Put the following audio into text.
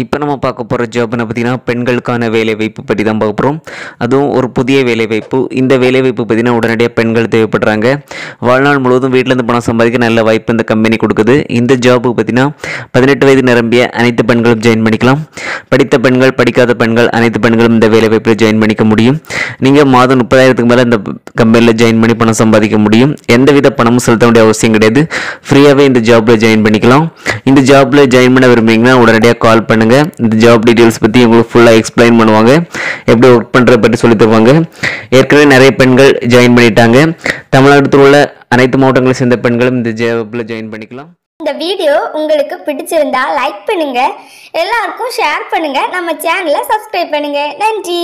இப்போ நம்ம பார்க்க போகிற ஜாப்னு பார்த்தீங்கன்னா பெண்களுக்கான வேலைவாய்ப்பு பற்றி தான் பார்க்க போகிறோம் அதுவும் ஒரு புதிய வேலைவாய்ப்பு. இந்த வேலைவாய்ப்பு பார்த்தீங்கன்னா உடனடியாக பெண்கள் தேவைப்படுறாங்க. வாழ்நாள் முழுவதும் வீட்டிலேருந்து பணம் சம்பாதிக்க நல்ல வாய்ப்பு இந்த கம்பெனி கொடுக்குது. இந்த ஜாபுக்கு பார்த்தீங்கன்னா பதினெட்டு வயது நிரம்பிய அனைத்து பெண்களும் ஜாயின் பண்ணிக்கலாம். படித்த பெண்கள் படிக்காத பெண்கள் அனைத்து பெண்களும் இந்த வேலைவாய்ப்பில் ஜாயின் பண்ணிக்க முடியும். நீங்கள் மாதம் முப்பதாயிரத்துக்கு மேலே இந்த கம்பெனியில் ஜாயின் பண்ணி பணம் சம்பாதிக்க முடியும். எந்தவித பணமும் செலுத்த வேண்டிய அவசியம் கிடையாது. ஃப்ரீயாகவே இந்த ஜாப்பில் ஜாயின் பண்ணிக்கலாம். இந்த ஜாப்பில் ஜாயின் பண்ண விரும்புறீங்கன்னா உடனடியாக கால் பண்ணி. பண்ணுங்கள் இந்த ஜாப் டீட்டெயில்ஸ் பற்றி உங்களுக்கு ஃபுல்லாக எக்ஸ்பிளைன் பண்ணுவாங்க. எப்படி ஒர்க் பண்ணுறத பற்றி சொல்லி தருவாங்க. ஏற்கனவே நிறைய பெண்கள் ஜாயின் பண்ணிட்டாங்க. தமிழ்நாட்டில் உள்ள அனைத்து மாவட்டங்களை சேர்ந்த பெண்களும் இந்த ஜாப்பில் ஜாயின் பண்ணிக்கலாம். இந்த வீடியோ உங்களுக்கு பிடிச்சிருந்தா லைக் பண்ணுங்க. எல்லாருக்கும் ஷேர் பண்ணுங்க. நம்ம சேனலை சப்ஸ்கிரைப் பண்ணுங்க. நன்றி.